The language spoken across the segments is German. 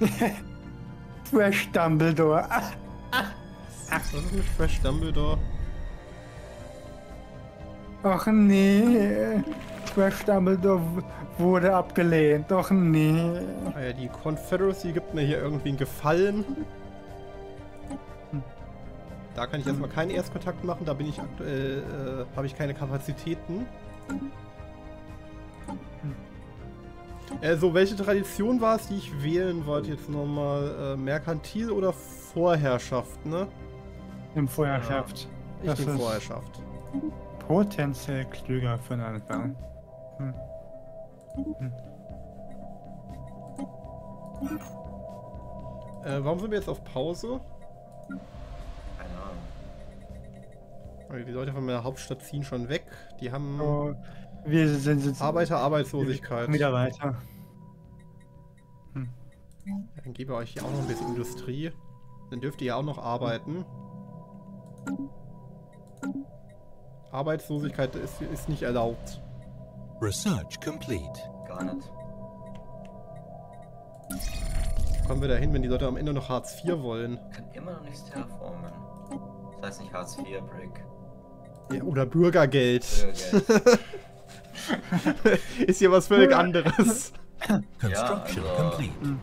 Fresh Dumbledore. Was ist mit Fresh Dumbledore? Ach nee. Fresh Dumbledore wurde abgelehnt. Doch nee. Ah ja, die Confederacy gibt mir hier irgendwie einen Gefallen. Da kann ich erstmal keinen Erstkontakt machen, da bin ich aktuell, äh, habe ich keine Kapazitäten. Äh, so, welche Tradition war es, die ich wählen wollte jetzt nochmal? Äh, Merkantil oder Vorherrschaft, ne? Im Vorherrschaft. Ich Das nehme Vorherrschaft. Potenziell klüger für den Anfang. Hm. Äh, warum sind wir jetzt auf Pause? Keine Ahnung. Die Leute von meiner Hauptstadt ziehen schon weg. Die haben So, wir sind jetzt Arbeiter, Arbeitslosigkeit. wieder weiter. Dann geben wir euch hier auch noch ein bisschen Industrie. Dann dürft ihr ja auch noch arbeiten. Arbeitslosigkeit ist, ist nicht erlaubt. Research complete. Gar nicht. Kommen wir dahin, wenn die Leute am Ende noch Hartz IV wollen? Kann immer noch nichts terraformen. Das heißt nicht Hartz IV Brick. Ja, oder Bürgergeld. Bürgergeld. ist hier was völlig anderes. Construction also- complete.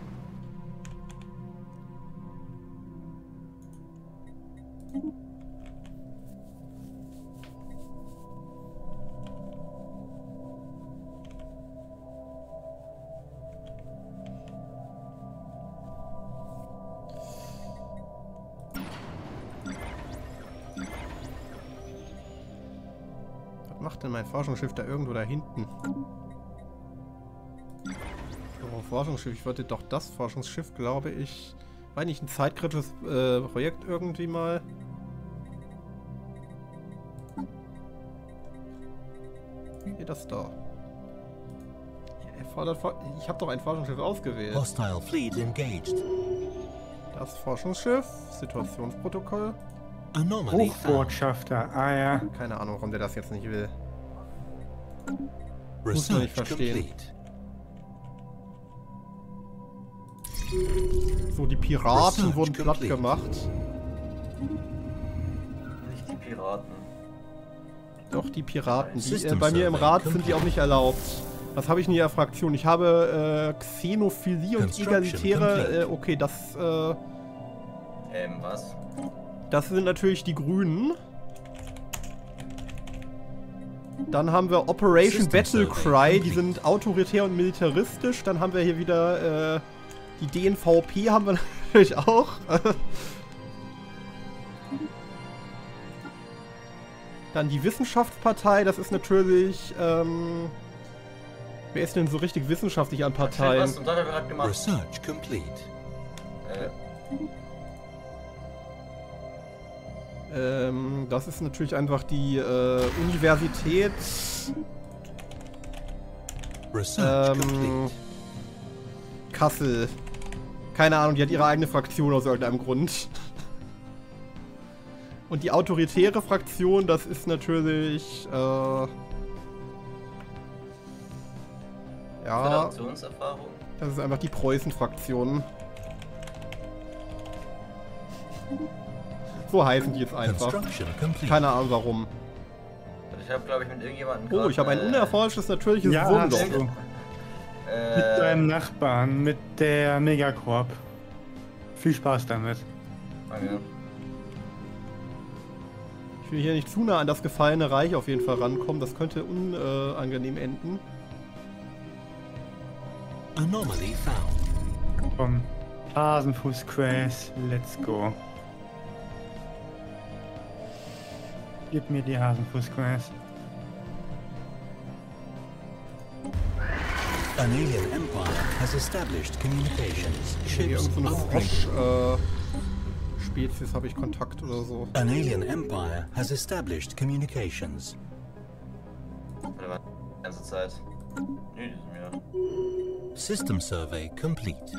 Macht denn mein Forschungsschiff da irgendwo da hinten? Oh, Forschungsschiff. Ich wollte doch das Forschungsschiff, glaube ich. War nicht ein zeitkritisches äh, Projekt irgendwie mal? Hier, das da. Er For ich habe doch ein Forschungsschiff ausgewählt. Hostile fleet engaged. Das Forschungsschiff, Situationsprotokoll. Hochbotschafter. Ah ja. Keine Ahnung, warum der das jetzt nicht will. Muss man nicht verstehen. So, die Piraten Research wurden platt complete. gemacht. nicht die Piraten. Doch, die Piraten. Die, äh, bei mir im Rat sind die auch nicht erlaubt. Was habe ich in der Fraktion? Ich habe äh, Xenophilie und Egalitäre. Äh, okay, das, äh, Ähm, was? das sind natürlich die Grünen. Dann haben wir Operation Battle Cry, die sind autoritär und militaristisch. Dann haben wir hier wieder äh, die DNVP, haben wir natürlich auch. Dann die Wissenschaftspartei, das ist natürlich. Ähm, wer ist denn so richtig wissenschaftlich an Parteien? Was zum Teufel hat gemacht? Research complete. Äh, Ähm, das ist natürlich einfach die äh, Universität. Ähm. Kassel. Keine Ahnung, die hat ihre eigene Fraktion aus irgendeinem Grund. Und die autoritäre Fraktion, das ist natürlich. Äh, ja, Föderationserfahrung? das ist einfach die Preußen-Fraktion. So heißen die jetzt einfach. Keine Ahnung warum. Ich habe, glaube ich, mit irgendjemandem. Oh, ich habe ein äh, unerforschtes natürliches Ja, hast du. Mit Äh, deinem Nachbarn, mit der Megacorp. Viel Spaß damit. okay. Ich will hier nicht zu nah an das gefallene Reich auf jeden Fall rankommen. Das könnte unangenehm enden. Anomaly found. Komm. Hasenfuß Crash, let's go. Gib mir die Hasenfuß Crash. An alien empire has established communications. Ships eine upgraded. Frosch-Spezies habe ich Kontakt oder so. An alien empire has established communications. Warte mal. Die ganze Zeit. Nö, die sind mir. System survey complete.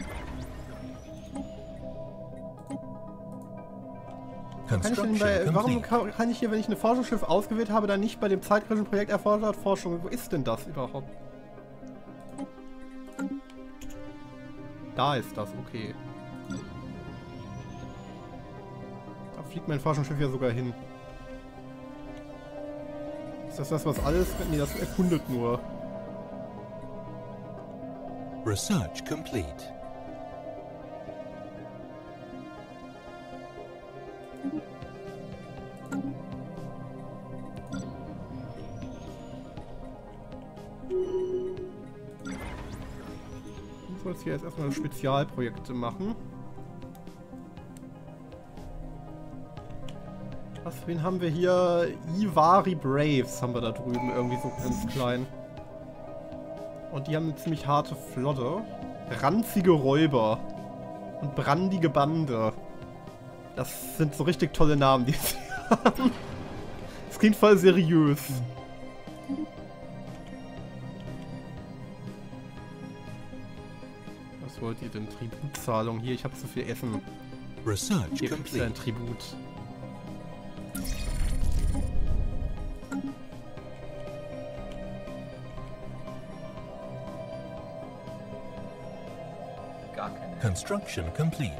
Kann ich denn bei, warum kann, kann ich hier, wenn ich ein Forschungsschiff ausgewählt habe, dann nicht bei dem zeitkritischen Projekt erforscht Forschung? Wo ist denn das überhaupt? Da ist das, okay. Da fliegt mein Forschungsschiff ja sogar hin. Ist das das, was alles... Nee, das erkundet nur. Research complete. Du sollst hier jetzt erstmal Spezialprojekte machen. Was, wen haben wir hier? Ivari Braves haben wir da drüben, irgendwie so ganz klein. Und die haben eine ziemlich harte Flotte. Ranzige Räuber. Und brandige Bande. Das sind so richtig tolle Namen, die sie haben. Das klingt voll seriös. Wollt ihr denn? Tributzahlung. Hier, ich habe zu viel Essen. Research Hier du ein. Tribut. Construction complete.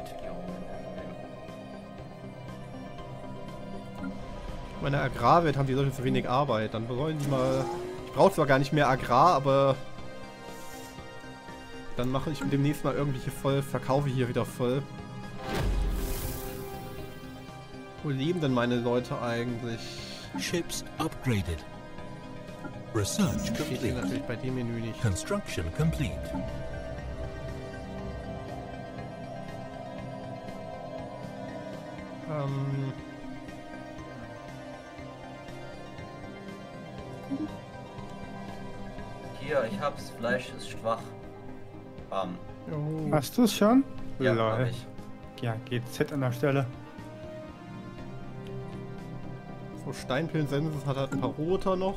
Meine Agrarwelt haben die Leute zu wenig Arbeit. Dann sollen die mal. Ich brauche zwar gar nicht mehr Agrar, aber. Dann mache ich demnächst mal irgendwelche voll, verkaufe hier wieder voll. Wo leben denn meine Leute eigentlich? Ships upgraded. Research complete. natürlich bei dem Menü nicht. Construction complete. Ähm. Hier, ich hab's. Fleisch ist schwach. Oh. Hast du es schon? Ja, Lol. Ja, GZ an der Stelle. So, Steinpilzensis hat halt ein paar Roboter noch.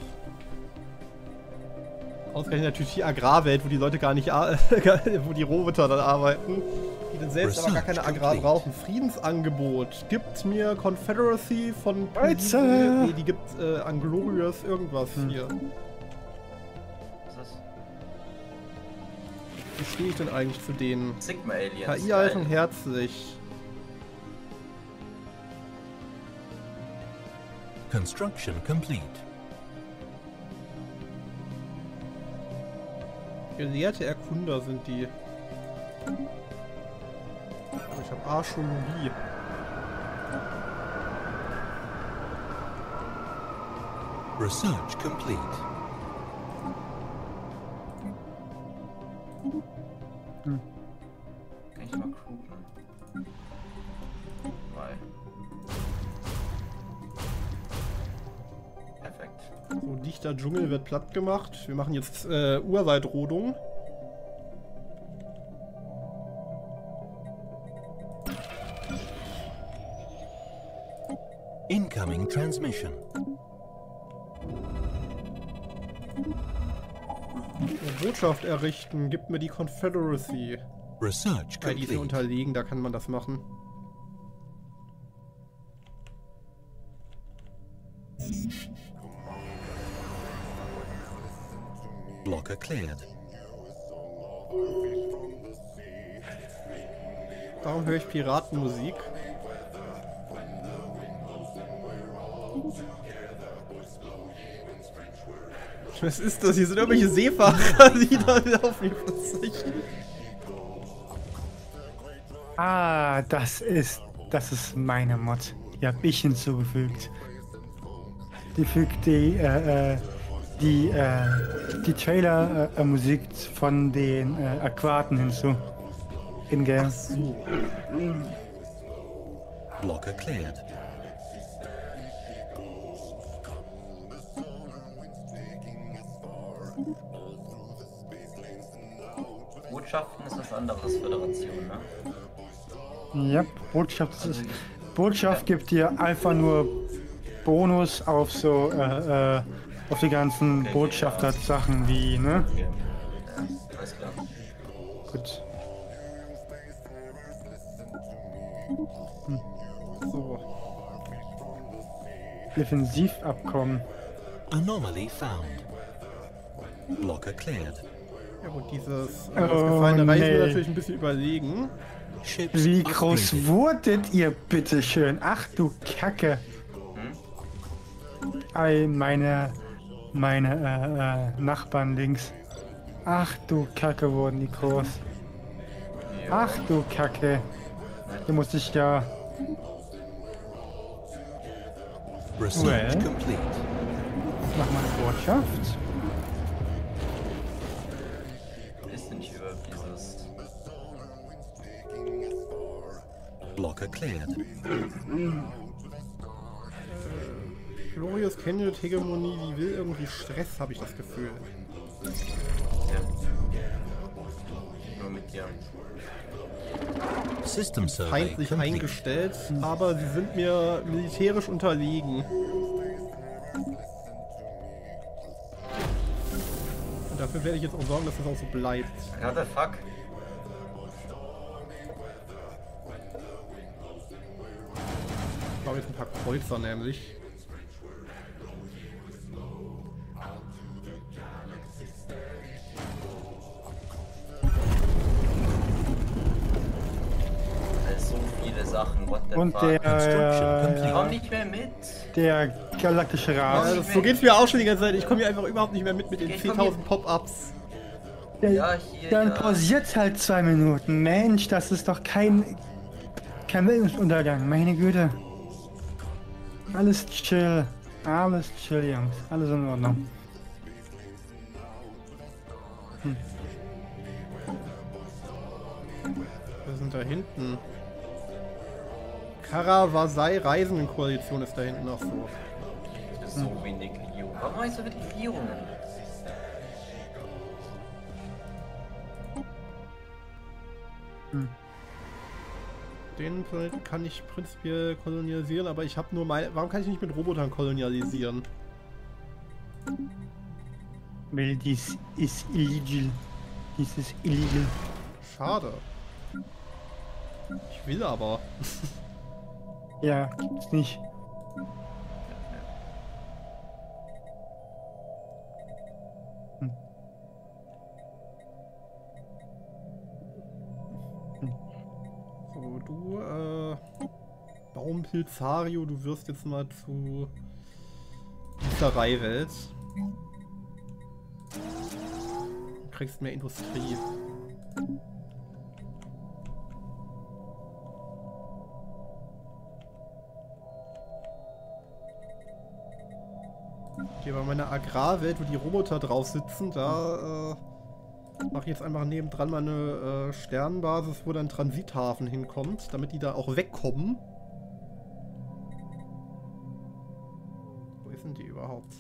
Ausgerechnet natürlich die Agrarwelt, wo die Leute gar nicht, ar- wo die Roboter dann arbeiten. Die dann selbst aber gar keine Research Agrar complete. brauchen. Friedensangebot. Gibt mir Confederacy von... Kreuze! Nee, die gibt äh, Anglorious irgendwas Hm. hier. Wie stehe ich denn eigentlich zu. KI-Haltung geil. herzlich. Construction complete. Gelehrte Erkunder sind die. Oh, ich habe Archäologie. Research complete. Platt gemacht. Wir machen jetzt äh, Urwaldrodung. Incoming transmission. Botschaft errichten. Gib mir die Confederacy. Research Bei die ist hier complete. unterlegen, da kann man das machen. Cleared. Warum höre ich Piratenmusik? Was ist das? Hier sind irgendwelche Seefahrer, die da auf mich verzichten. Ah, das ist. Das ist meine Mod. Die habe ich hinzugefügt. Die fügt die, äh, äh, die, äh, die Trailer-Musik von den äh, Aquaten hinzu. In-game. So. Blocker cleared. Botschaften ist was anderes, Föderation, ne? Ja, Botschaft, ist, Botschaft gibt dir einfach nur Bonus auf so, äh, äh, auf die ganzen Okay, Botschafter-Sachen wie, ne? Okay. Ja, alles klar. Gut. so. Defensivabkommen. Anomaly found. Blocker cleared. Ja gut, dieses äh, Oh, das gefallene Reich nee. natürlich ein bisschen überlegen. Wie groß upgraded. wurdet ihr, bitteschön? Ach du Kacke. Ei, meine, meine äh, äh, Nachbarn links. Ach du Kacke, wurden die groß. Ach du Kacke. Hier muss ich ja. Research Well. complete. Mach mal eine Botschaft. Ist denn nicht über dieses. Blocker cleared. Glorious Candidate Hegemonie, die will irgendwie Stress, habe ich das Gefühl. Ja. Nur mit dir. System survey Feindlich eingestellt, aber sie sind mir militärisch unterlegen. Und dafür werde ich jetzt auch sorgen, dass das auch so bleibt. What the fuck? Ich baue jetzt ein paar Kreuzer nämlich. Sachen. What the Und fuck? der, Ich komm äh, nicht mehr mit. der galaktische Ja, Rat. das, so geht's mir auch schon die ganze Zeit. Ich komme hier einfach überhaupt nicht mehr mit mit den Ich komm 10.000 hier- Pop-Ups. Ja, hier, dann ja. pausiert halt zwei Minuten. Mensch, das ist doch kein, kein Weltuntergang. Meine Güte. Alles chill. Alles chill, Jungs. Alles in Ordnung. Wir sind da hinten. Karawasai Reisendenkoalition ist da hinten noch so. So wenig Regierung. Warum heißt so wenig Regierungen? Den Planeten kann ich prinzipiell kolonialisieren, aber ich habe nur meine. Warum kann ich nicht mit Robotern kolonialisieren? Weil dies ist illegal. Dies ist illegal. Schade. Ich will aber. Ja, gibt's nicht. So, du, äh. Baumpilzario, du wirst jetzt mal zu. Gießereiwelt. Du kriegst mehr Industrie. Hier bei meiner Agrarwelt, wo die Roboter drauf sitzen, da äh, mache ich jetzt einfach nebendran mal eine äh, Sternenbasis, wo dann Transithafen hinkommt, damit die da auch wegkommen. Wo ist denn die überhaupt?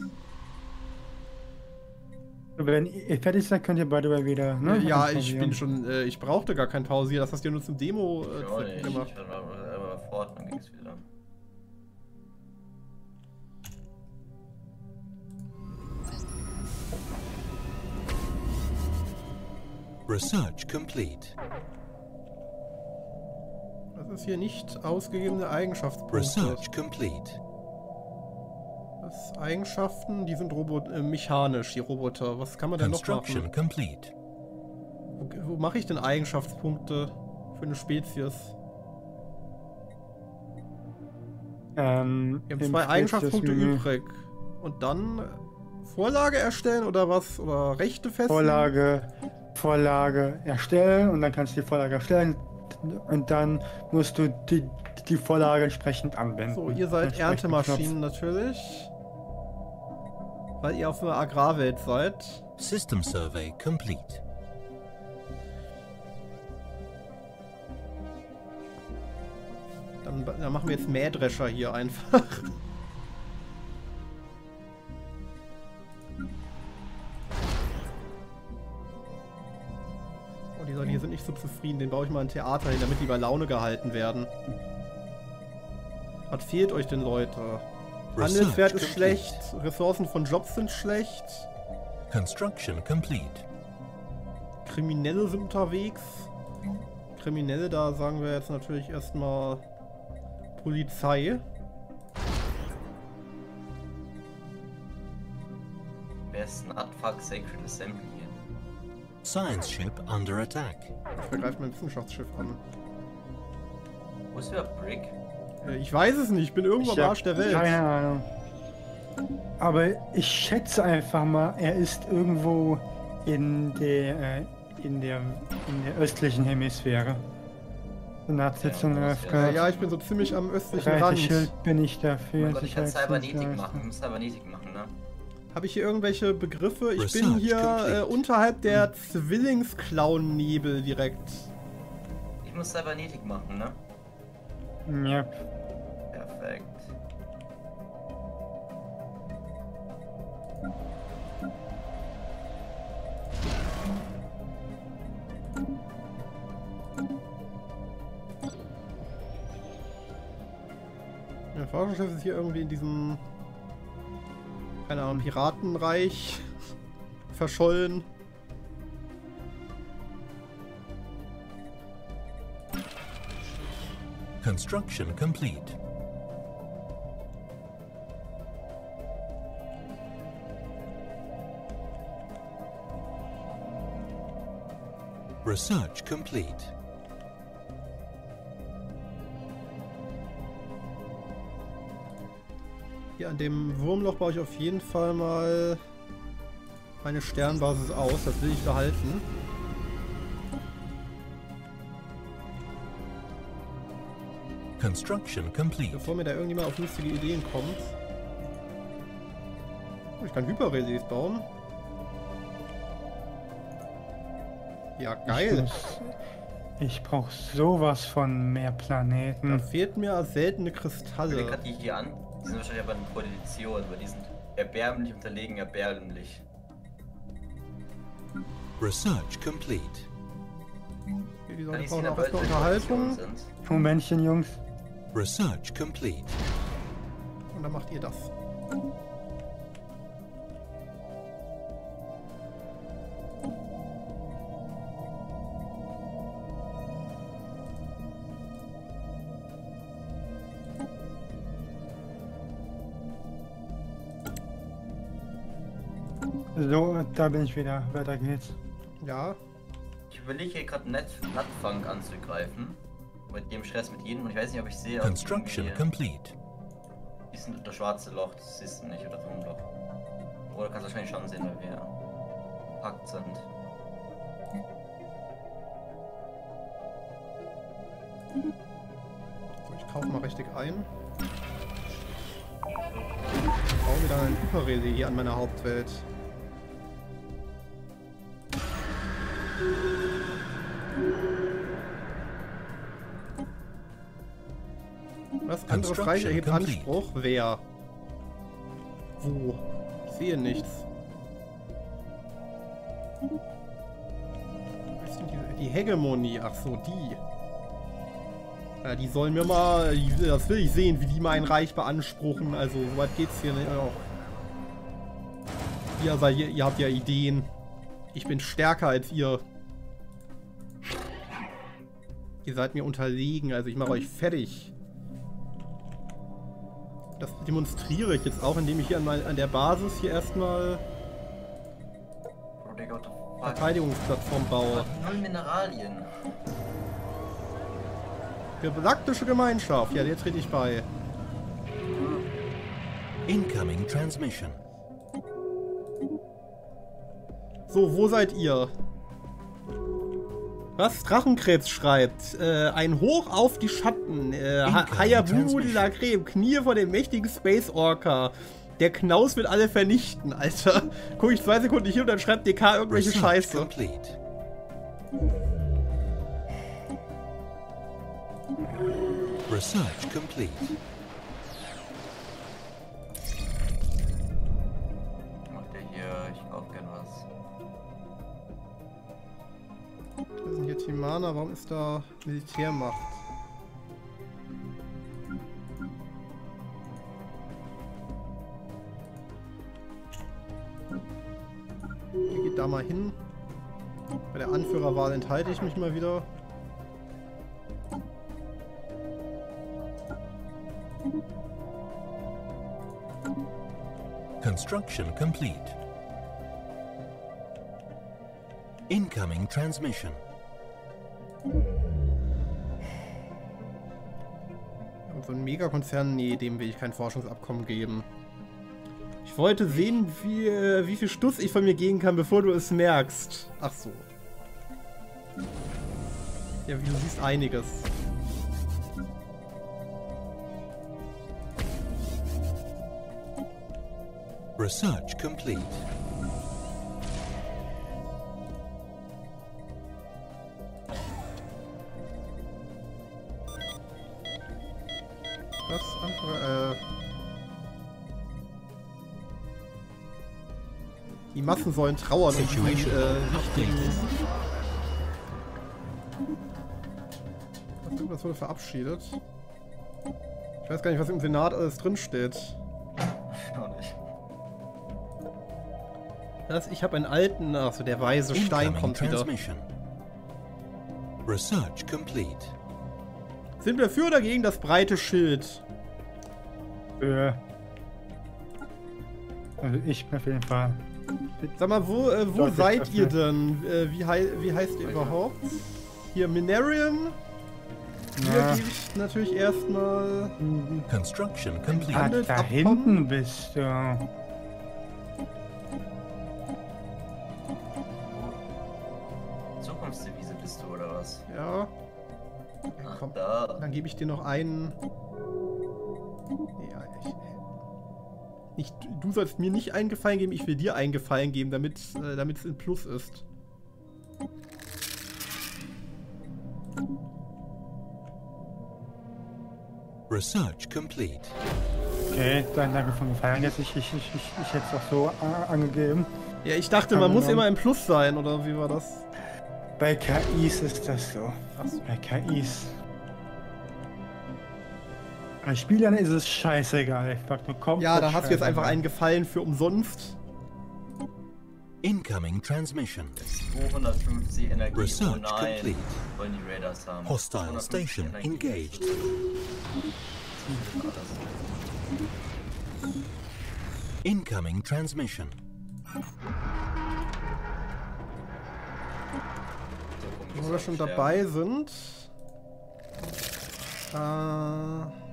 Wenn ihr fertig seid, könnt ihr beide wieder, ne? ja, ich pausieren. bin schon, äh, ich brauchte gar kein Pausier, das hast du ja nur zum Demo äh, Ich nicht. gemacht. Ich war mal einmal fort, dann ging's wieder. Research complete. Das ist hier nicht ausgegebene Eigenschaftspunkte. Research complete. Das Eigenschaften, die sind Robot äh, mechanisch, die Roboter. Was kann man denn noch Construction machen? complete. Wo, wo mache ich denn Eigenschaftspunkte für eine Spezies? Ähm, Wir haben zwei Eigenschaftspunkte übrig. Und dann Vorlage erstellen oder was? Oder Rechte festlegen? Vorlage, Vorlage erstellen und dann kannst du die Vorlage erstellen und dann musst du die, die Vorlage entsprechend anwenden. So, ihr seid Erntemaschinen natürlich. Weil ihr auf einer Agrarwelt seid. System survey complete. Dann, dann machen wir jetzt Mähdrescher hier einfach. Oh, die sagen, die sind nicht so zufrieden. Den baue ich mal ein Theater hin, damit die bei Laune gehalten werden. Was fehlt euch denn, Leute? Handelswert ist schlecht, Ressourcen von Jobs sind schlecht, Construction complete. Kriminelle sind unterwegs. Kriminelle, da sagen wir jetzt natürlich erstmal Polizei. Wer ist ein Adfuck Sacred Assembly? Science ship under attack. Wer greift mein Wissenschaftsschiff an? Wo ist überhaupt Brick? Äh, Ich weiß es nicht, ich bin irgendwo am hab Arsch der Welt. Keine Ahnung. Aber ich schätze einfach mal, er ist irgendwo in der, äh, in der, in der östlichen Hemisphäre. So eine Art Sitzung Ja, läuft ja. Gerade. ja, ich bin so ziemlich am östlichen Rand. Reiseschild bin ich dafür. Aber ich kann Cybernetik machen. Ich muss Cybernetik machen? Habe ich hier irgendwelche Begriffe? Ich bin Research hier complete. äh, unterhalb der Zwillingsclown-Nebel direkt. Ich muss Cybernetik machen, ne? Ja. Perfekt. Mein Forschungsschiff ist hier irgendwie in diesem, keine Ahnung, Piratenreich verschollen. Construction complete. Research complete. Hier an dem Wurmloch baue ich auf jeden Fall mal meine Sternbasis aus. Das will ich behalten. Construction complete. Bevor mir da irgendjemand auf lustige Ideen kommt. Oh, ich kann Hyperrelais bauen. Ja, Ich, geil. ich brauche sowas von mehr Da Planeten. fehlt mir seltene Ich Kristalle. gerade die hier an. Die sind wahrscheinlich aber in Position, weil die sind erbärmlich unterlegen, erbärmlich. Research complete. Die Kann Leute ich brauchen auch erstmal welche Unterhaltung. Momentchen, Jungs. Research complete. Und dann macht ihr das. So, da bin ich wieder. Weiter geht's. Ja, Ich überlege hier gerade Net Nutfunk anzugreifen. Mit dem Stress mit jedem und ich weiß nicht, ob ich sehe. Construction complete. Die sind das schwarze Loch, das siehst du nicht, oder das Wurmloch. Oder kannst du wahrscheinlich schon sehen, weil wir packt sind. so, ich kaufe mal richtig ein. Ich baue wieder ein Hyperrelais hier an meiner Hauptwelt. Was? Andere Frage Construction erhebt. Anspruch? Wer? Wo? Ich sehe nichts. Die, die Hegemonie, ach so, die. Ja, die sollen mir mal, das will ich sehen, wie die mein Reich beanspruchen. Also, so weit geht's hier nicht. Auch. Ihr, seid, ihr, ihr habt ja Ideen. Ich bin stärker als ihr. Ihr seid mir unterlegen, also ich mache euch fertig. Das demonstriere ich jetzt auch, indem ich hier an, mein, an der Basis hier erstmal? Verteidigungsplattform baue. Null Mineralien. Galaktische Gemeinschaft, ja, der trete ich bei. Incoming transmission. So, wo seid ihr? Was? Drachenkrebs schreibt. Äh, ein Hoch auf die Schatten. Äh, ha Incoming Hayabu de la Creme. Knie vor dem mächtigen Space Orca. Der Knaus wird alle vernichten, Alter. Guck ich zwei Sekunden hier und dann schreibt DK irgendwelche Scheiße. complete. Research complete. Timana, warum ist da Militärmacht? Ihr geht da mal hin. Bei der Anführerwahl enthalte ich mich mal wieder. Construction complete. Incoming transmission. Megakonzern, nee, dem will ich kein Forschungsabkommen geben. Ich wollte sehen, wie, äh, wie viel Stuss ich von mir gehen kann, bevor du es merkst. Ach so. Ja, wie du siehst, einiges. Research complete. Massen sollen trauern und die äh, updated. Was, irgendwas wurde verabschiedet. Ich weiß gar nicht, was im Senat alles drinsteht. Auch nicht. Das, ich habe einen alten... Achso, der weise Stein kommt wieder. transmission. Research complete. Sind wir für oder gegen das breite Schild? Äh, also ich bin auf jeden Fall. Sag mal, wo, äh, wo Deutlich seid ihr denn? Äh, wie, hei wie heißt ihr überhaupt? Hier, Minarian. Hier gebe ich natürlich erstmal... Construction ah, complete. da Handelsabkommen? hinten bist du. Zukunftsdevise bist du oder was? Ja, Ach, komm. da. dann gebe ich dir noch einen... du sollst mir nicht einen Gefallen geben, ich will dir einen Gefallen geben, damit äh, damit es in Plus ist. Research complete. Okay, dann danke von Gefallen. Jetzt ich, ich, ich, ich, ich hätte es auch so äh, angegeben. Ja, ich dachte, man muss immer im Plus sein, oder wie war das? Bei KIs ist das so. Achso. Bei KIs. Bei Spielern ist es scheißegal. Ich frag nur kommt. Ja, da hast du jetzt einfach einen Gefallen für umsonst. Incoming transmission. 250 Energie. oh Research nein. complete. Wollen die Raiders haben. Hostile 250 station Energie. engaged. Incoming transmission. Wo wir schon dabei sind. Äh,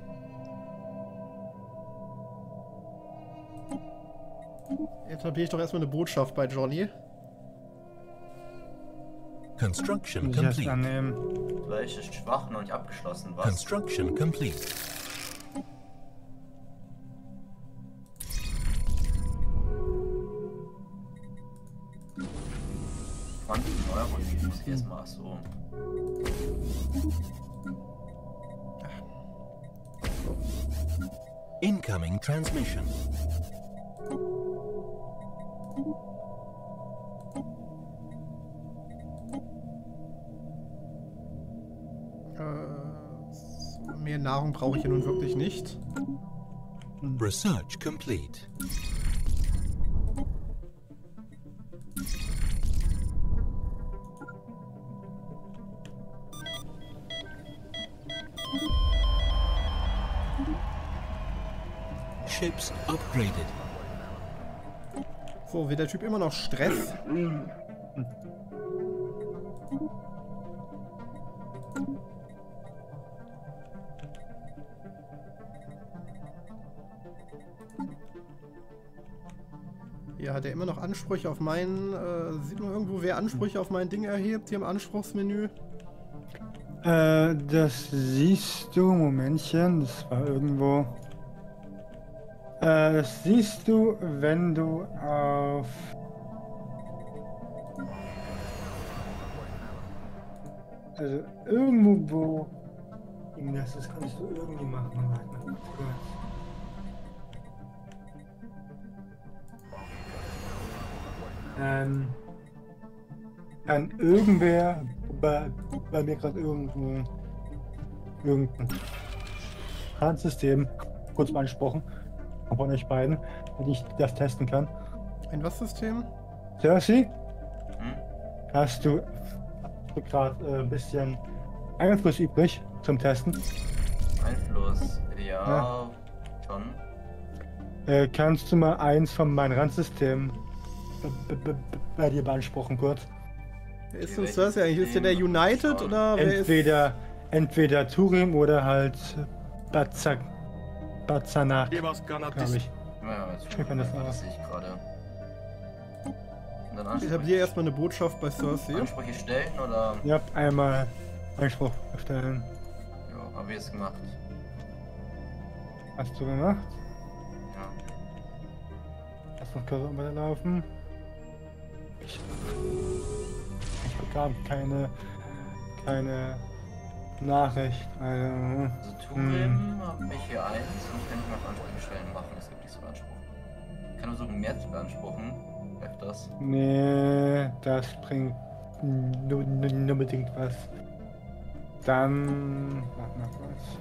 etabliere ich doch erstmal eine Botschaft bei Johnny. Construction complete. annehmen. Welche schwach noch nicht abgeschlossen. Was? Construction complete. Euro, die muss ich erstmal so. Incoming transmission. Äh, mehr Nahrung brauche ich ja nun wirklich nicht. Research complete. Wird der Typ immer noch Stress? Ja, hat er immer noch Ansprüche auf meinen. Äh, sieht man irgendwo, wer Ansprüche auf mein Ding erhebt, hier im Anspruchsmenü? Äh, das siehst du, Momentchen, das war irgendwo. Äh, das siehst du, wenn du auf. Also irgendwo, wo. Das, das kannst du irgendwie machen. Kurz. Ähm, kann irgendwer bei, bei mir gerade irgendwo irgendein Handsystem kurz mal angesprochen von euch beiden, wenn ich das testen kann. Ein was System? Cersei, Hm? hast du gerade äh, ein bisschen Einfluss übrig zum Testen? Einfluss. Ja, Ja. schon. Äh, kannst du mal eins von meinem Randsystem bei dir beanspruchen kurz? Wer ist denn Cersei eigentlich? Ist der der? United Schauen. oder wer ist... Entweder, entweder Turim oder halt Bazak, Bazanach, glaube ich. Ja, Schreibt man das sehe ich gerade. Und dann Ich Ansprüche, etabliere erstmal eine Botschaft bei Cersei. Ansprüche stellen oder. Ihr habt einmal Einspruch erstellen. Ja, haben wir es gemacht. Hast du gemacht? Ja. Lass uns kurz weiterlaufen. Ich, ich bekam keine, keine Nachricht. Also, Also Turim habe ich hier eins und ich kann nicht mal auf Ansprüche stellen machen. Es gibt nicht so einen Anspruch. Ich kann versuchen, mehr zu beanspruchen. Öfters. nee, das bringt nur, nur, nur bedingt was. Dann. Warte mal kurz.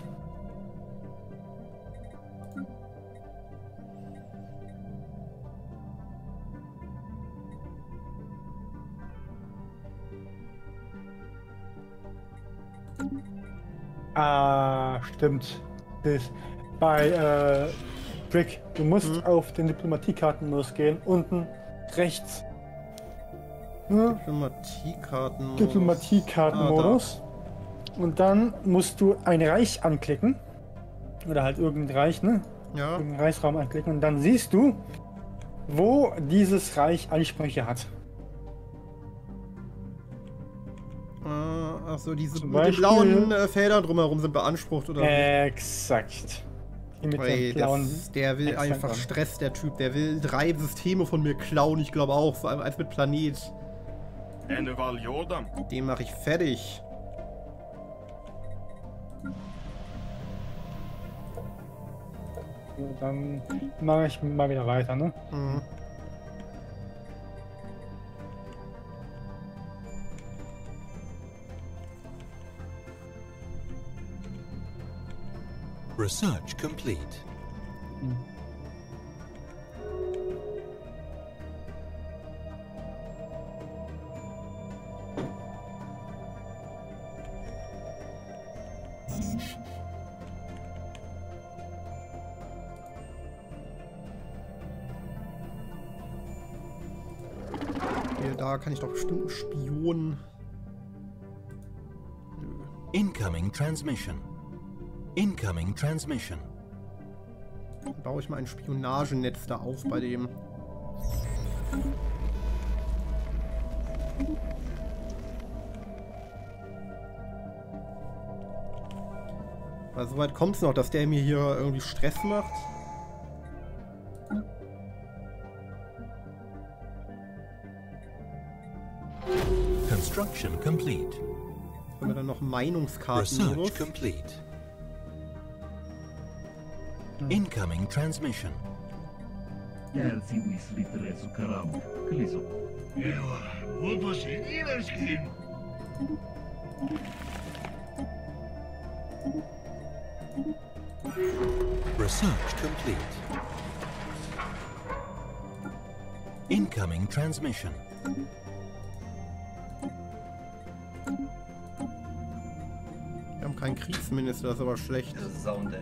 Ah, stimmt. Das bei äh, Brick, du musst auf den Diplomatiekartenmodus gehen, unten rechts. Ne? Diplomatiekarten. Diplomatiekartenmodus. und dann musst du ein Reich anklicken. Oder halt irgendein Reich, ne? Ah, Ja. Irgendeinen Reichsraum anklicken und dann siehst du, wo dieses Reich Ansprüche hat. Äh, Achso, diese Beispiel- blauen äh, Feldern drumherum sind beansprucht oder wie? Exakt. Ey, das, der will einfach dran. Stress, der Typ. Der will drei Systeme von mir klauen. Ich glaube auch, vor allem eins mit Planet. Den mache ich fertig. Dann mache ich mal wieder weiter, ne? Mhm. Research complete. Hier, da kann ich doch bestimmt einen Spion. Incoming transmission. Incoming transmission. Dann baue ich mal ein Spionagenetz da auf bei dem. Weil soweit kommt es noch, dass der mir hier irgendwie Stress macht. Construction complete. Haben wir dann noch Meinungskartenmodus. Research complete. Incoming transmission. Research complete. Incoming transmission. Wir haben keinen Kriegsminister, das ist aber schlecht.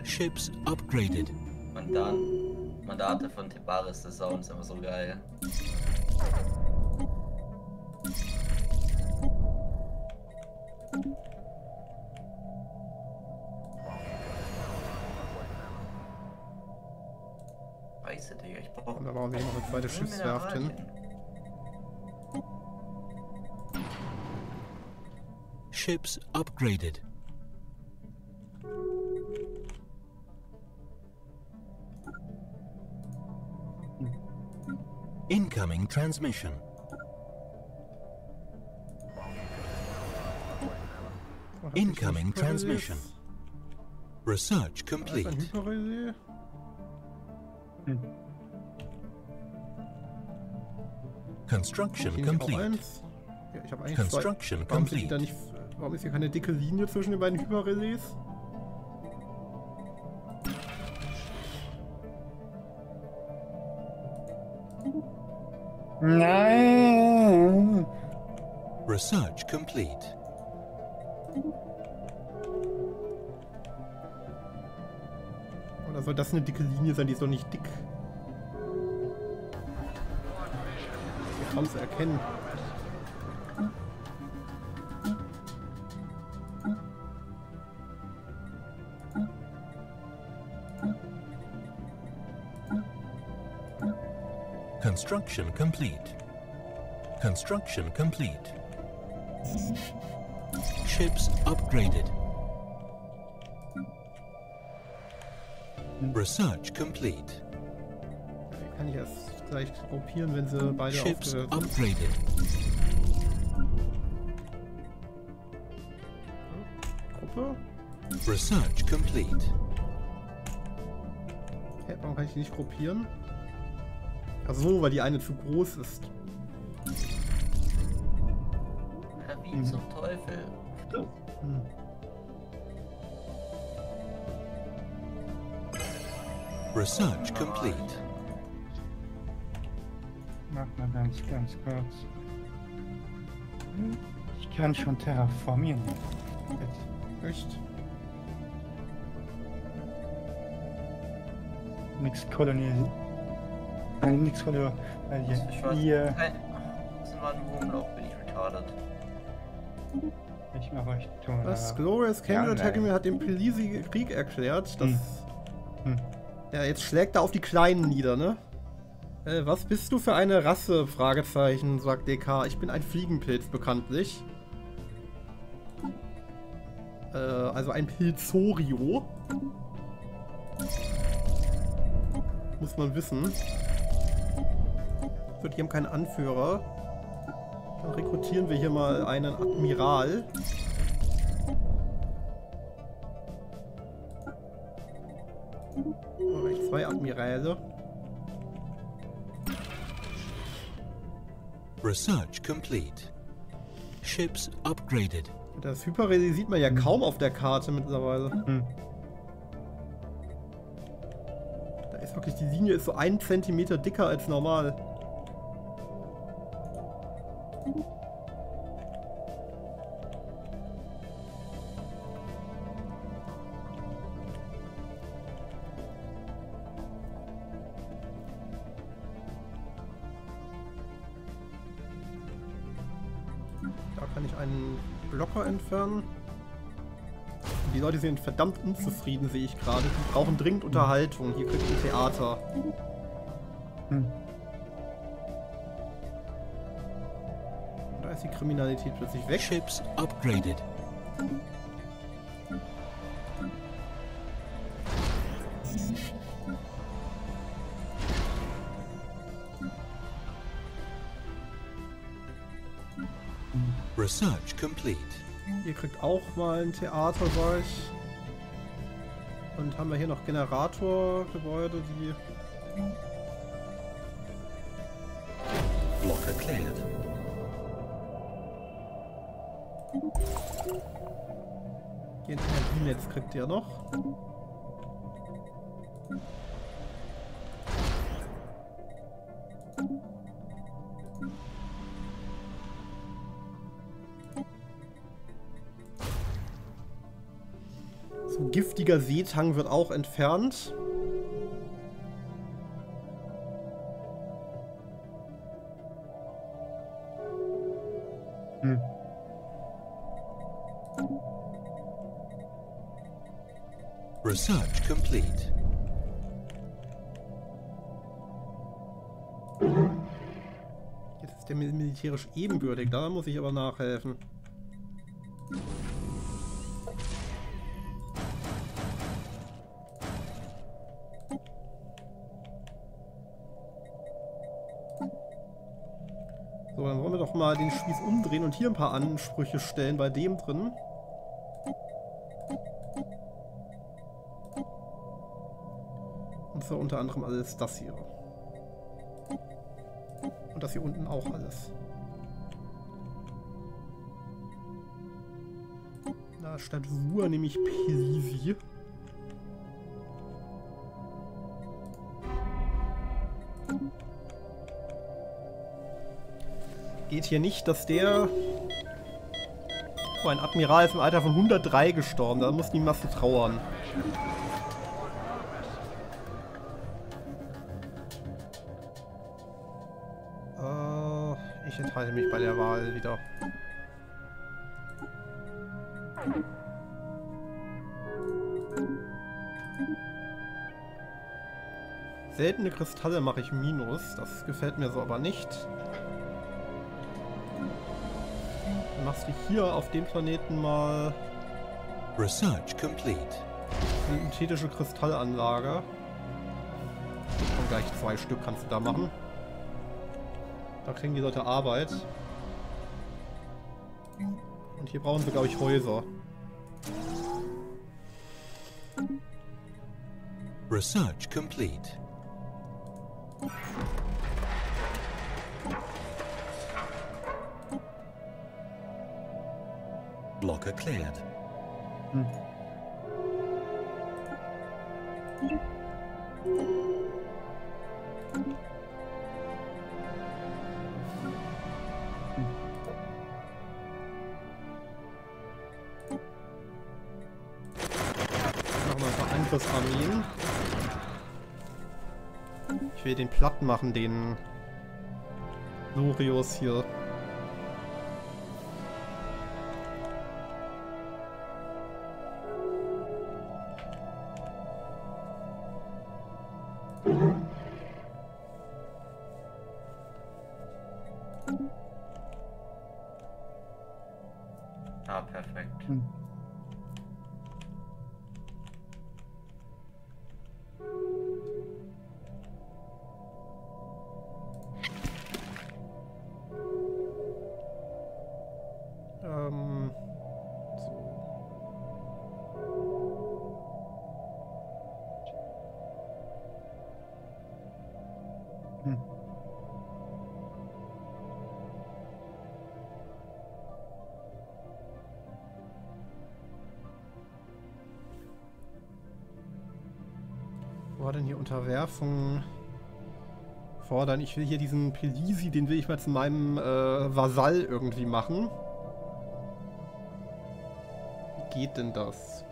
Ships upgraded. Mandan Mandate von Tebaris, der Sound ist einfach so geil. Scheiße, Digga, ich brauch. Und da bauen wir noch eine zweite Schiffswerft hin. Ships upgraded. Incoming transmission. Incoming transmission. Research complete. Hyperrelais. Construction complete. Ja, ich habe eigentlich zwei. Construction Warum, complete. nicht, warum ist hier keine dicke Linie zwischen den beiden Hyperrelais? Nein! Research complete. Oder soll das eine dicke Linie sein? Die ist doch nicht dick. Wie kaum zu erkennen. Construction complete. Construction complete. Ships upgraded. Research complete. Kann ich erst gleich gruppieren, wenn sie beide Ships upgraded. Gruppe. Research complete. Hä, warum kann ich die nicht gruppieren? Ach so, weil die eine zu groß ist. Ja, wie zum Teufel. Hm. Research complete. Mach mal ganz, ganz kurz. Ich kann schon terraformieren. Jetzt. Echt? Nix kolonisieren. Nein, nix kolonisieren. Weil Ich hier, weiß hier kein. Das war ein Wurmloch, bin ich retarded. ich mach euch tun. Was? aber- Glorious Cambridge Ja, nein. Academy hat dem Pelisi Krieg erklärt. Das. Hm. Hm. Ja, jetzt schlägt er auf die Kleinen nieder, ne? Äh, was bist du für eine Rasse? Fragezeichen, sagt DK. Ich bin ein Fliegenpilz, bekanntlich. Äh, also ein Pilzorio. Muss man wissen. Wird, die haben keinen Anführer. Dann rekrutieren wir hier mal einen Admiral. Zwei Admiräle. Research complete. Ships upgraded. Das Hyperrelais sieht man ja kaum auf der Karte mittlerweile. Hm. Da ist wirklich, die Linie ist so ein Zentimeter dicker als normal. Sind verdammt unzufrieden, sehe ich gerade. Die brauchen dringend Unterhaltung. Hier kriegt ein Theater. Hm. Da ist die Kriminalität plötzlich weg. Ships upgraded. Research complete. Ihr kriegt auch mal ein Theater, sag ich. Und haben wir hier noch Generatorgebäude, die... Blocker cleared. Hier ein Energienetz kriegt ihr noch. Giftiger Seetang wird auch entfernt. Hm. Research complete. Jetzt ist der mil- militärisch ebenbürtig, da muss ich aber nachhelfen. Und hier ein paar Ansprüche stellen bei dem drin. Und zwar unter anderem alles das hier. Und das hier unten auch alles. Na, statt Wur nehme ich Pelisi. Geht hier nicht, dass der... Oh, ein Admiral ist im Alter von 103 gestorben. Da muss die Masse trauern. Äh, ich enthalte mich bei der Wahl wieder. seltene Kristalle mache ich Minus. Das gefällt mir so aber nicht. Machst du hier auf dem Planeten mal Research complete. synthetische Kristallanlage. Und gleich zwei Stück kannst du da machen. Da kriegen die Leute Arbeit. Und hier brauchen sie, glaube ich, Häuser. Research complete. Ein paar Angriffsarmeen. Ich will den platt machen, den Lurius hier. Wo war denn hier Unterwerfung? Fordern. Ich will hier diesen Pelisi, den will ich mal zu meinem äh, Vasall irgendwie machen. Wie geht denn das?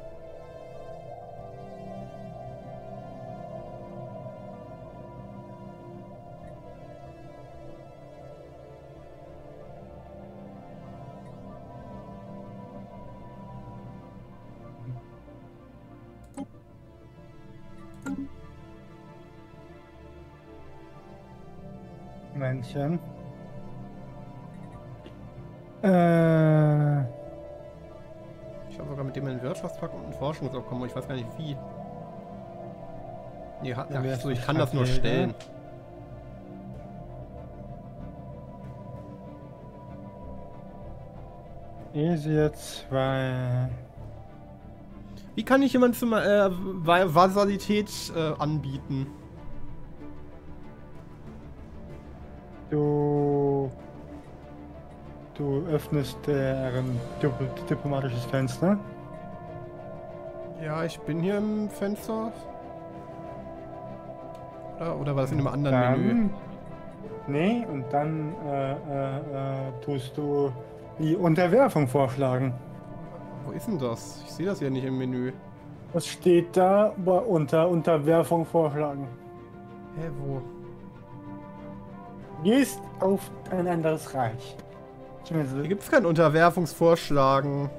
Männchen. Äh, Ich habe sogar mit dem einen Wirtschaftspakt und ein Forschungsabkommen, ich weiß gar nicht wie. Nee, hat, ach so, ich kann das nur stellen. Esia 2. Wie kann ich jemand zum äh, Va- Vasalität äh, anbieten? Öffnest deren dip- diplomatisches Fenster. Ja, ich bin hier im Fenster. Oder, oder war das in einem anderen dann, Menü? Nee, und dann äh, äh, äh, tust du die Unterwerfung vorschlagen. Wo ist denn das? Ich sehe das ja nicht im Menü. Was steht da unter Unterwerfung vorschlagen? Hä, wo? Gehst auf ein anderes Reich. Hier gibt es kein Unterwerfungsvorschlagen.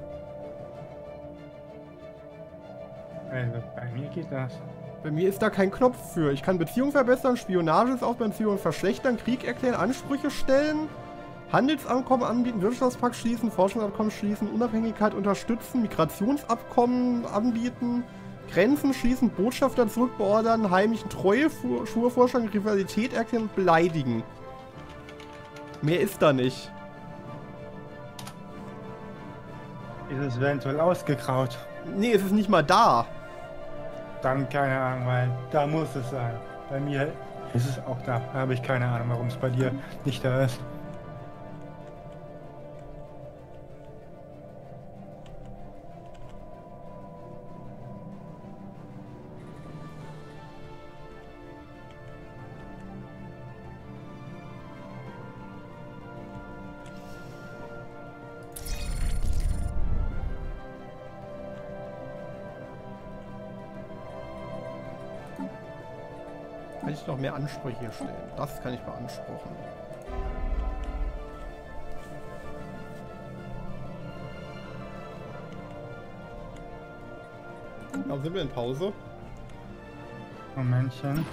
Also bei mir geht das. Bei mir ist da kein Knopf für. Ich kann Beziehungen verbessern, Spionage ist aufbauen, Beziehungen verschlechtern, Krieg erklären, Ansprüche stellen, Handelsabkommen anbieten, Wirtschaftspakt schließen, Forschungsabkommen schließen, Unabhängigkeit unterstützen, Migrationsabkommen anbieten, Grenzen schließen, Botschafter zurückbeordern, heimlichen Treue, Schwur vorschlagen, Rivalität erklären und beleidigen. Mehr ist da nicht. Es eventuell ausgegraut? Nee, es ist nicht mal da. Dann keine Ahnung, weil da muss es sein. Bei mir ist es auch da. Da habe ich keine Ahnung, warum es bei dir nicht da ist. Mehr Ansprüche hier stellen? Das kann ich beanspruchen. Warum sind wir in Pause? Momentchen.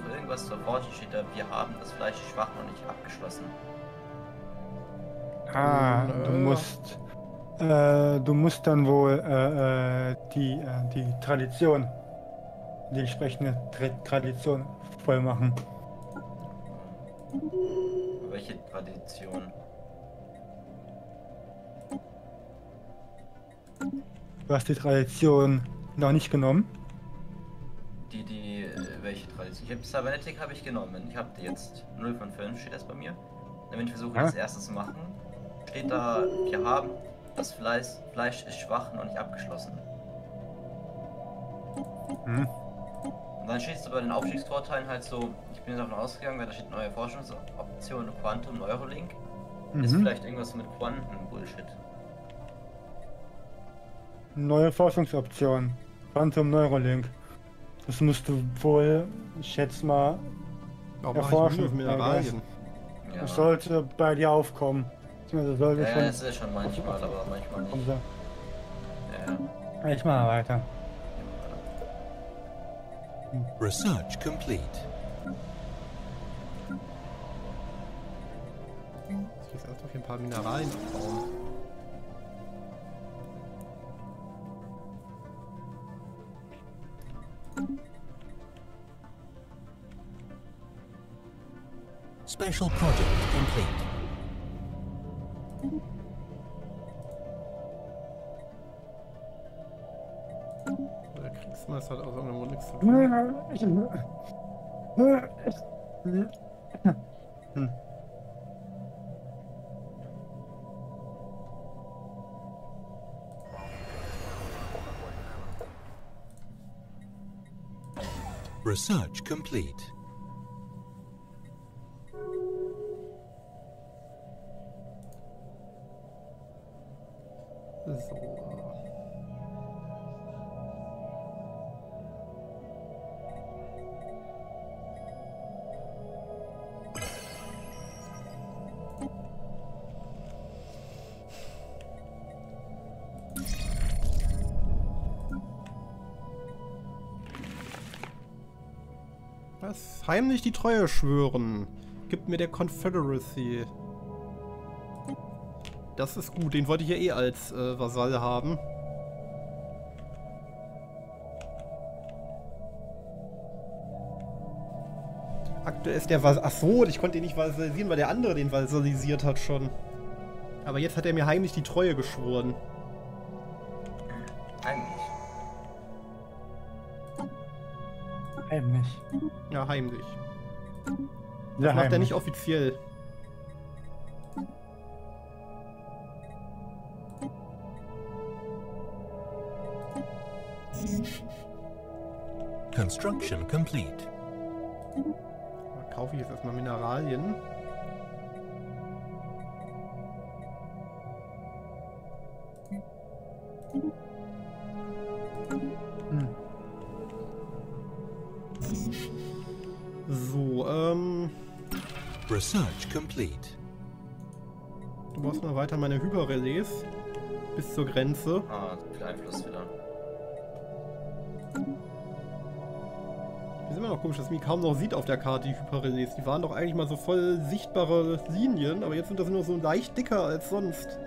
Versuche irgendwas zu erforschen, steht da, wir haben das Fleisch schwach noch nicht abgeschlossen. Ah, du äh. musst. Äh, du musst dann wohl äh, äh, die, äh, die Tradition, die entsprechende Tra Tradition voll machen. Welche Tradition? Du hast die Tradition noch nicht genommen. Die, die, welche Tradition? Ich habe Cybernetic habe ich genommen. Ich habe jetzt 0 von 5 steht das bei mir. Wenn ich versuche, Ja. das erste zu machen, steht da, wir haben das Fleisch, Fleisch ist schwach, noch nicht abgeschlossen. Hm. Und dann steht es bei den Aufstiegsvorteilen halt so, ich bin jetzt davon ausgegangen, weil da steht neue Forschungsoption, Quantum, Neurolink. Ist Mhm. vielleicht irgendwas mit Quanten-Bullshit. Neue Forschungsoption. Quantum Neurolink. Das musst du wohl, ich schätze mal, Warum Erforschen, mache ich Mineralien? Ja, es sollte bei dir aufkommen. Beziehungsweise sollte ja, schon. es ist schon manchmal, aber manchmal nicht. Ja. Ich mach mal weiter. Research complete. Ich muss erst noch ein paar Mineralien abbauen. Special project complete. Der Kriegsmeister hat aus irgendeinem Grund nichts zu tun. Hm. Research complete. Heimlich die Treue schwören. Gibt mir der Confederacy. Das ist gut, den wollte ich ja eh als äh, Vasall haben. Aktuell ist der Vasall. Achso, ich konnte ihn nicht vasalisieren, weil der andere den vasalisiert hat schon. Aber jetzt hat er mir heimlich die Treue geschworen. Ja, heimlich. Ja, Macht er heimlich. nicht offiziell. Construction complete. Kaufe ich jetzt erstmal Mineralien. Research complete. Du brauchst mal weiter meine Hyperrelais. Bis zur Grenze. Ah, viel Einfluss wieder. Die sind immer noch komisch, dass man die kaum noch sieht auf der Karte, die Hyperrelais. Die waren doch eigentlich mal so voll sichtbare Linien, aber jetzt sind das nur so leicht dicker als sonst.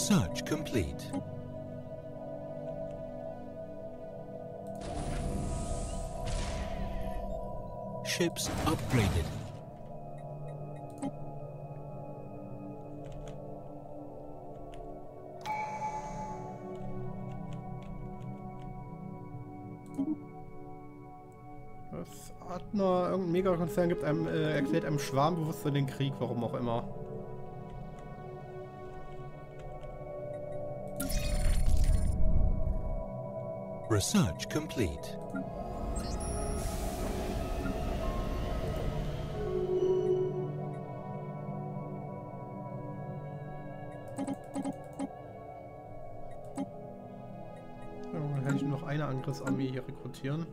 Research complete. Ships upgraded. Das Adner, irgendein Megakonzern gibt einem, äh, erklärt einem Schwarmbewusstsein den Krieg, warum auch immer. Research complete. Ja, dann kann ich noch eine Angriffsarmee hier rekrutieren.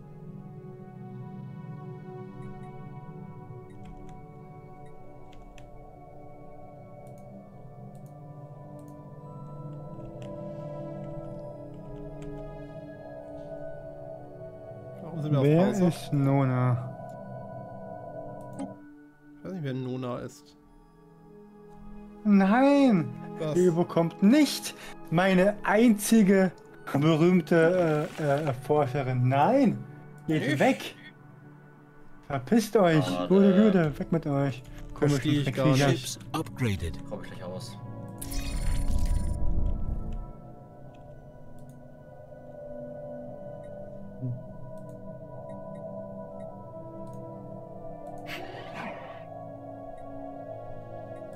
Bekommt nicht meine einzige berühmte äh, äh, Erforscherin. Nein! Geht Nicht? weg! Verpisst euch! Schade. Gute Güte, weg mit euch! Versteh ich gar. Ships upgraded. Komm ich gleich aus.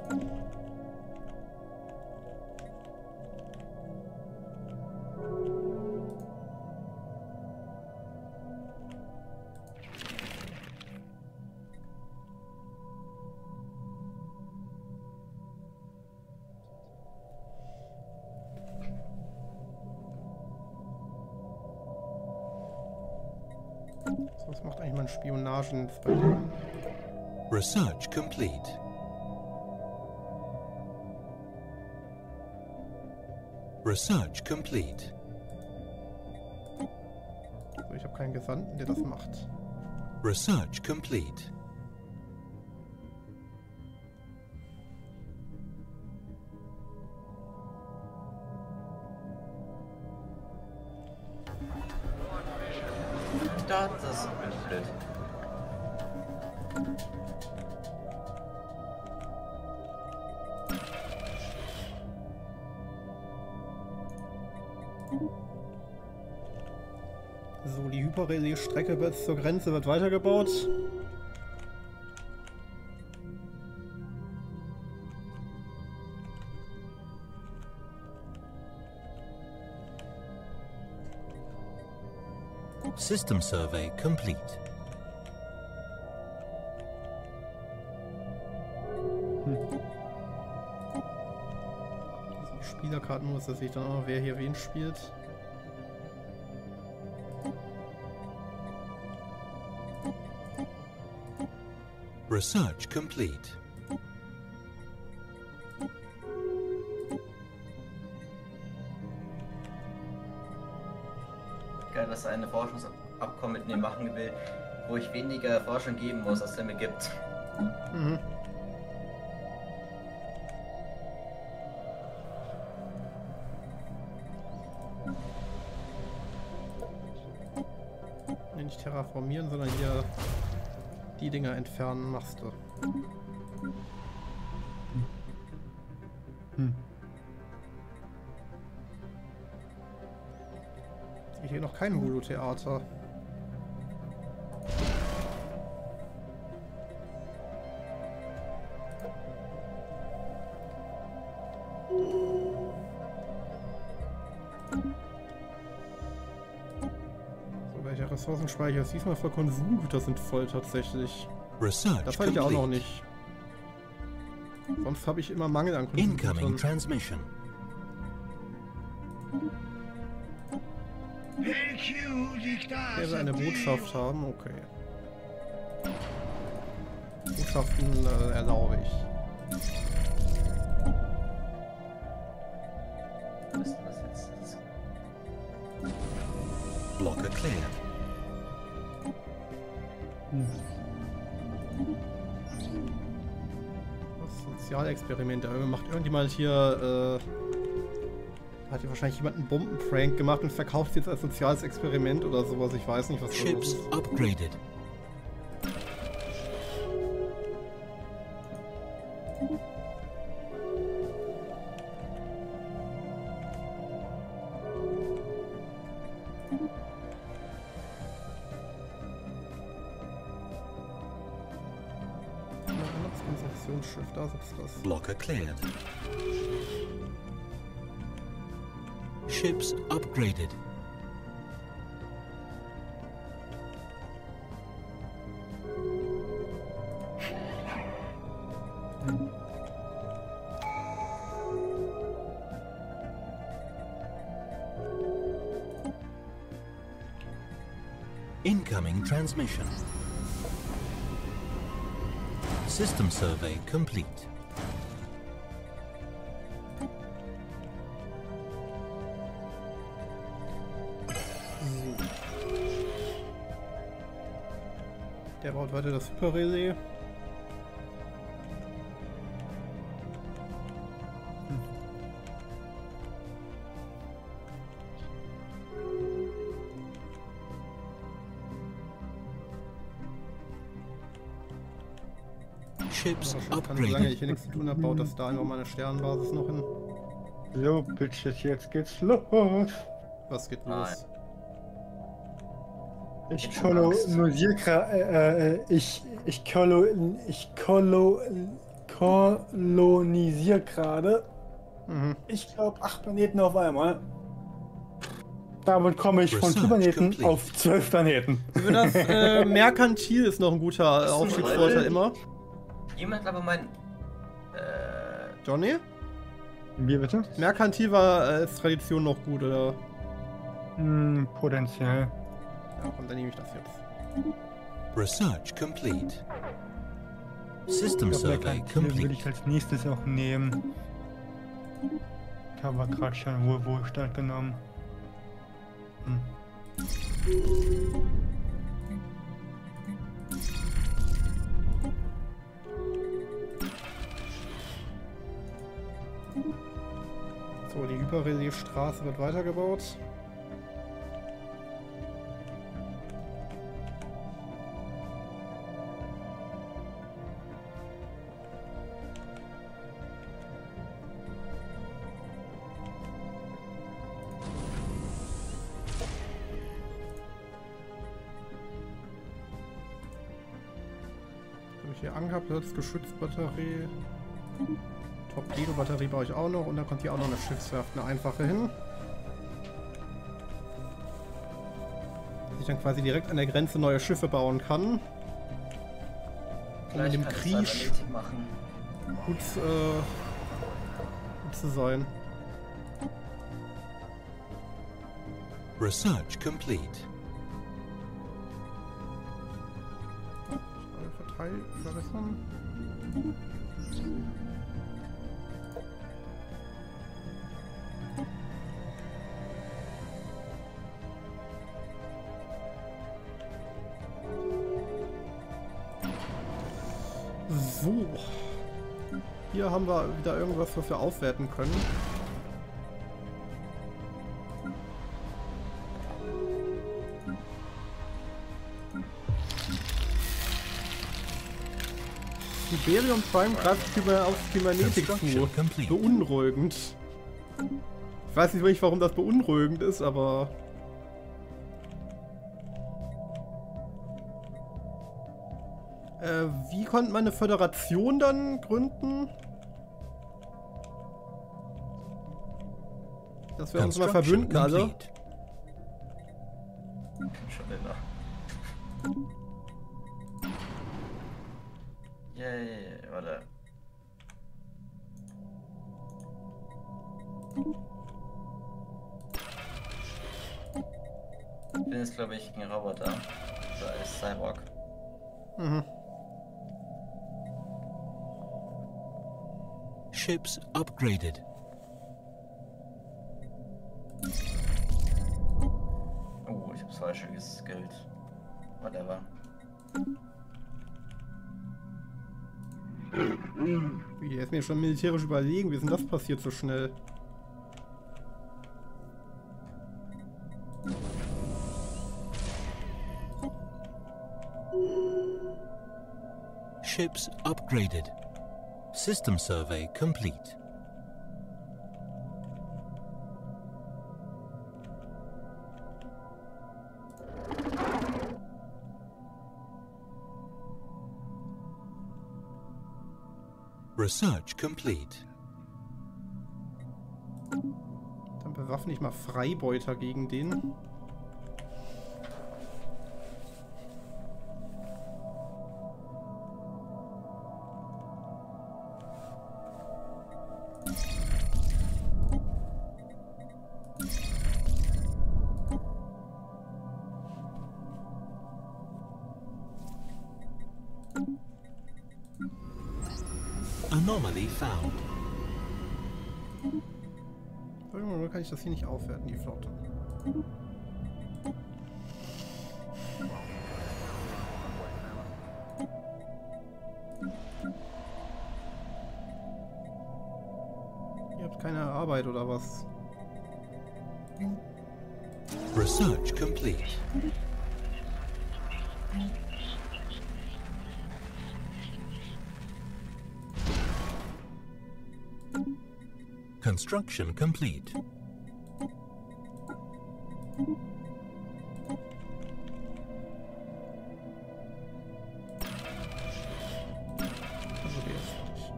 So, was macht eigentlich mein Spionagen? Research complete. Research complete. So, ich habe keinen Gesandten, der das macht. Research complete. Hyperrelais-Strecke bis zur Grenze wird weitergebaut. System survey complete. Also Spielerkarten da sehe ich dann auch wer hier wen spielt. Research complete. Geil, dass er eine Forschungsabkommen mit mir machen will, wo ich weniger Forschung geben muss, als er mir gibt. Mhm. Nicht terraformieren, sondern hier die Dinger entfernen machst du. Hm. Sehe hier noch kein Holo-Theater. Ressourcenspeicher ist diesmal voll Konsumgüter sind voll tatsächlich. Research Das hatte ich auch noch nicht. Sonst habe ich immer Mangel an Incoming Konsumgütern. transmission. Der will eine Botschaft haben, okay. Botschaften äh, erlaube ich. Das Sozialexperiment. Da macht irgendjemand hier, äh, hat hier wahrscheinlich jemand einen Bombenprank gemacht und verkauft es jetzt als soziales Experiment oder sowas. Ich weiß nicht, was da los Ships ist. upgraded. Blocker cleared. Ships upgraded. Incoming transmission. System survey complete. Baut weiter das Hyperrelais. Ships Aber schon kann, solange ich hier nichts zu tun habe, baut das da einfach meine Sternbasis noch hin. So, Bitches, jetzt geht's los. Was geht Nein. los? Ich Ich kolonisiere gerade, äh, äh, ich, ich kolo, ich kolo, kolonisiere gerade. Mhm. Ich glaube acht Planeten auf einmal. Damit komme ich von vier Planeten complete. auf zwölf Planeten. Für das äh, Merkantil ist noch ein guter äh, Aufstiegsvorteil immer. Jemand aber mein. Äh. Johnny? Wie bitte? Merkantil war äh, als Tradition noch gut, oder? Hm, potenziell. Ja, komm, dann nehme ich das jetzt. Research complete. System survey Merkantil würde complete. ich als nächstes auch nehmen. Ich habe gerade schon wohl Wohlstand genommen. Hm. So, die Hyperreliefstraße wird weitergebaut. Geschützbatterie. Torpedo-Batterie baue ich auch noch und dann kommt hier auch noch eine Schiffswerft, eine einfache hin. Dass ich dann quasi direkt an der Grenze neue Schiffe bauen kann. Um in Gleich dem Krieg gut, äh, gut zu sein. Research complete. Verbessern. So. Hier haben wir wieder irgendwas, was wir aufwerten können. Siberium Prime greift über auf Kybernetik zu. Beunruhigend. Ich weiß nicht wirklich, warum das beunruhigend ist, aber... Äh, wie konnte man eine Föderation dann gründen? Dass wir uns mal verbünden, also. complete. Yay, warte. Ich bin jetzt, glaube ich, ein Roboter. So als Cyborg. Mhm. Ships upgraded. Oh, ich hab's falsch geskillt. Whatever. Wie, er ist mir schon militärisch überlegen. Wie ist denn das passiert so schnell? Ships upgraded. System survey complete. Research complete. Dann bewaffne ich mal Freibeuter gegen den. Found. Irgendwann kann ich das hier nicht aufwerten, die Flotte. Ihr habt keine Arbeit oder was? Research complete. Construction complete. Also der ist fertig.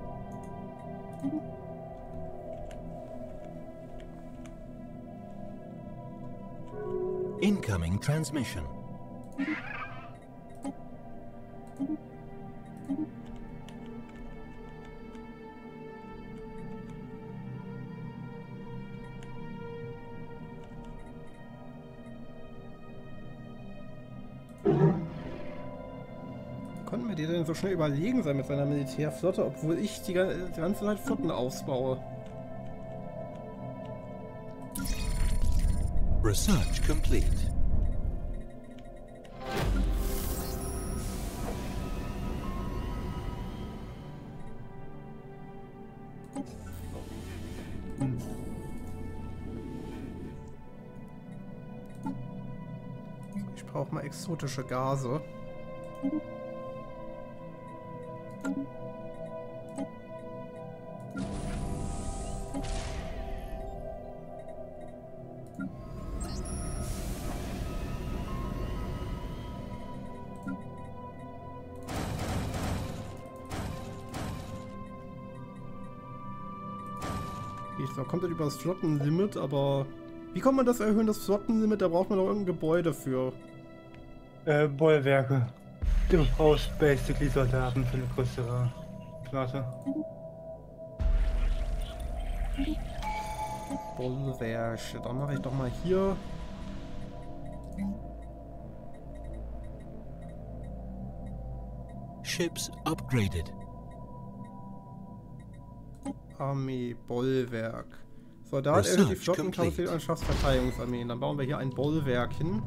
Incoming transmission. So schnell überlegen sein mit seiner Militärflotte, obwohl ich die ganze Zeit Flotten ausbaue? Research complete. Ich brauche mal exotische Gase. Kommt das Flottenlimit, aber wie kann man das erhöhen, das Flottenlimit? Da braucht man doch irgendein Gebäude für. Äh, Bollwerke. Du brauchst basically Soldaten für eine größere Flotte. Bollwerke. Da mache ich doch mal hier. Ships upgraded. Armee Bollwerk. Soldat erhöht die Flottenkapazität complete. an Schafsverteidigungsarmeen. Dann bauen wir hier ein Bollwerk hin.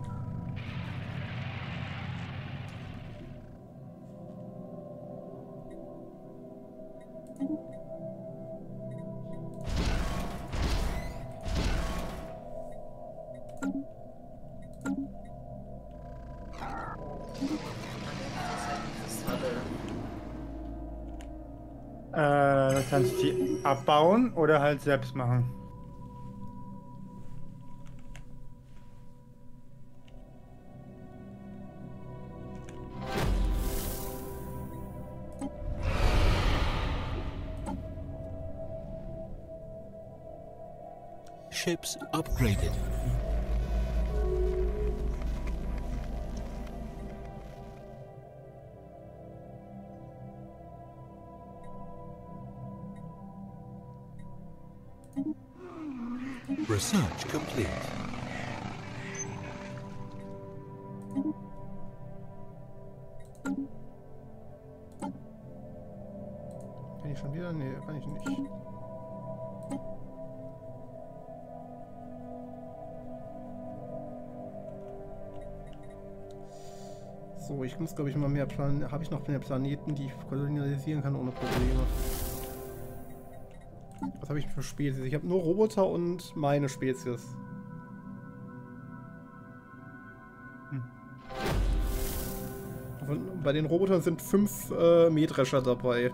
Äh, du kannst die abbauen oder halt selbst machen. Ships upgraded. Research complete. Ich muss glaube ich mal mehr Plan. Habe ich noch mehr Planeten, die ich kolonialisieren kann ohne Probleme? Was habe ich für Spezies? Ich habe nur Roboter und meine Spezies. Und bei den Robotern sind fünf äh, Mähdrescher dabei.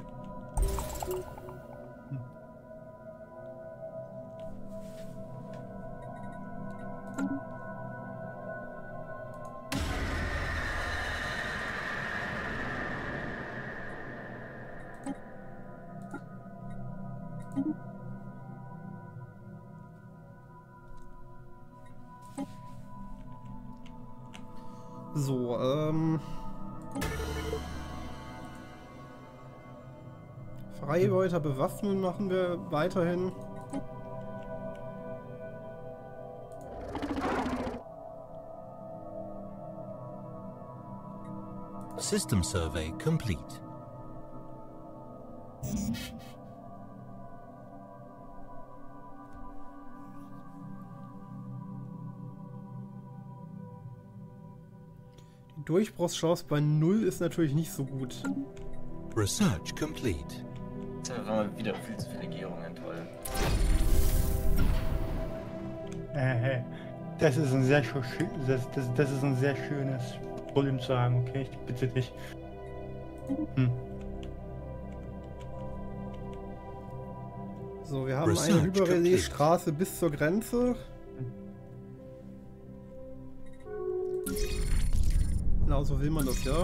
Ähm. Freibeuter bewaffnen machen wir weiterhin. System survey complete. Durchbruchschance bei 0 ist natürlich nicht so gut. Research complete. Jetzt haben wir wieder viel zu viele Gärungen, toll. Äh, das ist ein sehr das, das, das ist ein sehr schönes Problem zu haben, okay? Ich bitte dich. Hm. So, wir haben eine Research Hyperrelais-Straße bis zur Grenze. Genau so will man das ja.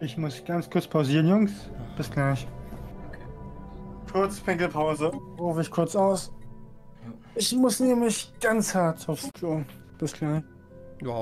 Ich muss ganz kurz pausieren, Jungs. Bis gleich. Kurz Pinkelpause. Rufe ich kurz aus. Ich muss nämlich ganz hart aufs Klo. Bis gleich. Ja,